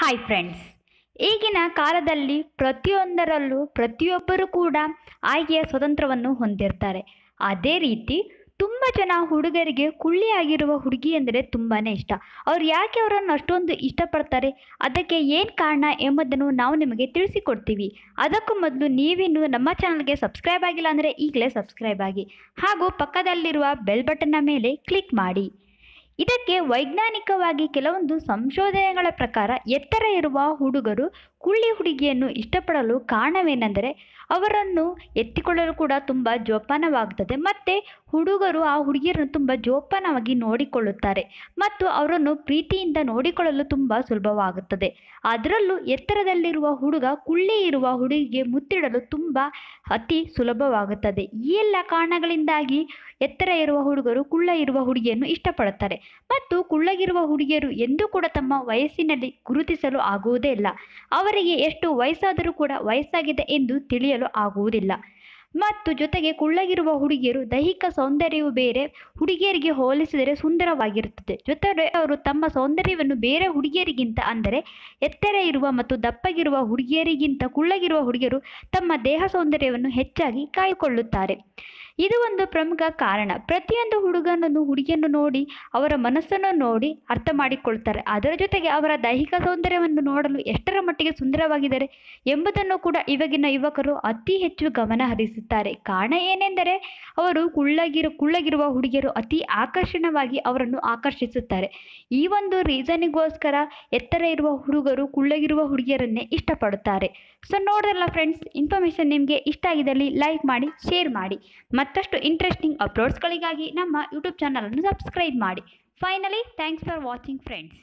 Hi friends ಈಗಿನ ಕಾಲದಲ್ಲಿ ಪ್ರತಿಯೊಂದರಲ್ಲೂ ಪ್ರತಿಯೊಬ್ಬರೂ ಕೂಡ ಆಯ್ಕೆಯ ಸ್ವತಂತ್ರವನ್ನು ಹೊಂದಿರ್ತಾರೆ. ಅದೇ ರೀತಿ ತುಂಬ ಜನ ಹುಡುಗರಿಗೆ ಕುಳ್ಳಿಯಾಗಿರುವ ಹುಡುಗಿ ಅಂದರೆ ತುಂಬಾ ಇಷ್ಟ. ಅವ್ರು ಯಾಕೆ ಅವರನ್ನು ಅಷ್ಟೊಂದು ಇಷ್ಟಪಡ್ತಾರೆ? ಅದಕ್ಕೆ ಏನು ಕಾರಣ ಎಂಬುದನ್ನು ನಾವು ನಿಮಗೆ ತಿಳಿಸಿಕೊಡ್ತೀವಿ. ಅದಕ್ಕೂ ಮೊದಲು ನೀವಿನ್ನು ನಮ್ಮ ಚಾನಲ್ಗೆ ಸಬ್ಸ್ಕ್ರೈಬ್ ಆಗಿಲ್ಲ ಅಂದರೆ ಈಗಲೇ ಸಬ್ಸ್ಕ್ರೈಬ್ ಆಗಿ ಹಾಗೂ ಪಕ್ಕದಲ್ಲಿರುವ ಬೆಲ್ ಬಟನ್ನ ಮೇಲೆ ಕ್ಲಿಕ್ ಮಾಡಿ. ಇದಕ್ಕೆ ವೈಜ್ಞಾನಿಕವಾಗಿ ಕೆಲವೊಂದು ಸಂಶೋಧನೆಗಳ ಪ್ರಕಾರ ಎತ್ತರ ಇರುವ ಹುಡುಗರು ಕುಳ್ಳಿ ಹುಡುಗಿಯನ್ನು ಇಷ್ಟಪಡಲು ಕಾರಣವೇನೆಂದರೆ ಅವರನ್ನು ಎತ್ತಿಕೊಳ್ಳಲು ಕೂಡ ತುಂಬ ಜೋಪಾನವಾಗುತ್ತದೆ ಮತ್ತು ಹುಡುಗರು ಆ ಹುಡುಗಿಯರನ್ನು ತುಂಬ ಜೋಪಾನವಾಗಿ ನೋಡಿಕೊಳ್ಳುತ್ತಾರೆ ಮತ್ತು ಅವರನ್ನು ಪ್ರೀತಿಯಿಂದ ನೋಡಿಕೊಳ್ಳಲು ತುಂಬ ಸುಲಭವಾಗುತ್ತದೆ. ಅದರಲ್ಲೂ ಎತ್ತರದಲ್ಲಿರುವ ಹುಡುಗ ಕುಳ್ಳಿ ಇರುವ ಹುಡುಗಿಗೆ ಮುತ್ತಿಡಲು ತುಂಬ ಅತಿ ಸುಲಭವಾಗುತ್ತದೆ. ಈ ಎಲ್ಲ ಕಾರಣಗಳಿಂದಾಗಿ ಎತ್ತರ ಇರುವ ಹುಡುಗರು ಕುಳ್ಳ ಇರುವ ಹುಡುಗಿಯನ್ನು ಇಷ್ಟಪಡುತ್ತಾರೆ. ಮತ್ತು ಕುಳ್ಳಗಿರುವ ಹುಡುಗಿಯರು ಎಂದೂ ಕೂಡ ತಮ್ಮ ವಯಸ್ಸಿನಲ್ಲಿ ಗುರುತಿಸಲು ಆಗುವುದೇ ಇಲ್ಲ. ಅವರಿಗೆ ಎಷ್ಟು ವಯಸ್ಸಾದರೂ ಕೂಡ ವಯಸ್ಸಾಗಿದೆ ಎಂದು ತಿಳಿಯಲು ಆಗುವುದಿಲ್ಲ. ಮತ್ತು ಜೊತೆಗೆ ಕುಳ್ಳಗಿರುವ ಹುಡುಗಿಯರು ದೈಹಿಕ ಸೌಂದರ್ಯವು ಬೇರೆ ಹುಡುಗಿಯರಿಗೆ ಹೋಲಿಸಿದರೆ ಸುಂದರವಾಗಿರುತ್ತದೆ. ಜೊತೆಗೆ ಅವರು ತಮ್ಮ ಸೌಂದರ್ಯವನ್ನು ಬೇರೆ ಹುಡುಗಿಯರಿಗಿಂತ ಅಂದರೆ ಎತ್ತರ ಇರುವ ಮತ್ತು ದಪ್ಪಗಿರುವ ಹುಡುಗಿಯರಿಗಿಂತ ಕುಳ್ಳಗಿರುವ ಹುಡುಗಿಯರು ತಮ್ಮ ದೇಹ ಸೌಂದರ್ಯವನ್ನು ಹೆಚ್ಚಾಗಿ ಕಾಯ್ಕೊಳ್ಳುತ್ತಾರೆ. ಇದು ಒಂದು ಪ್ರಮುಖ ಕಾರಣ. ಪ್ರತಿಯೊಂದು ಹುಡುಗನನ್ನು, ಹುಡುಗಿಯನ್ನು ನೋಡಿ, ಅವರ ಮನಸ್ಸನ್ನು ನೋಡಿ ಅರ್ಥ ಮಾಡಿಕೊಳ್ತಾರೆ. ಅದರ ಜೊತೆಗೆ ಅವರ ದೈಹಿಕ ಸೌಂದರ್ಯವನ್ನು ನೋಡಲು ಎಷ್ಟರ ಮಟ್ಟಿಗೆ ಸುಂದರವಾಗಿದ್ದಾರೆ ಎಂಬುದನ್ನು ಕೂಡ ಇವಾಗಿನ ಯುವಕರು ಅತಿ ಹೆಚ್ಚು ಗಮನ ಹರಿಸುತ್ತಾರೆ. ಕಾರಣ ಏನೆಂದರೆ, ಅವರು ಕುಳ್ಳಗಿರು, ಕುಳ್ಳಗಿರುವ ಹುಡುಗಿಯರು ಅತಿ ಆಕರ್ಷಣವಾಗಿ ಅವರನ್ನು ಆಕರ್ಷಿಸುತ್ತಾರೆ. ಈ ಒಂದು ರೀಸನಿಗೋಸ್ಕರ ಎತ್ತರ ಇರುವ ಹುಡುಗರು ಕುಳ್ಳಗಿರುವ ಹುಡುಗಿಯರನ್ನೇ ಇಷ್ಟಪಡುತ್ತಾರೆ. ಸೊ ನೋಡ್ರಲ್ಲ ಫ್ರೆಂಡ್ಸ್ ಇನ್ಫಾರ್ಮೇಷನ್ ನಿಮಗೆ ಇಷ್ಟ ಆಗಿದ್ದಲ್ಲಿ ಲೈಕ್ ಮಾಡಿ ಶೇರ್ ಮಾಡಿ. ಮತ್ತಷ್ಟು ಇಂಟ್ರೆಸ್ಟಿಂಗ್ ಅಪ್ಲೋಡ್ಸ್ಗಳಿಗಾಗಿ ನಮ್ಮ ಯೂಟ್ಯೂಬ್ ಚಾನಲನ್ನು ಸಬ್ಸ್ಕ್ರೈಬ್ ಮಾಡಿ. Finally thanks for watching friends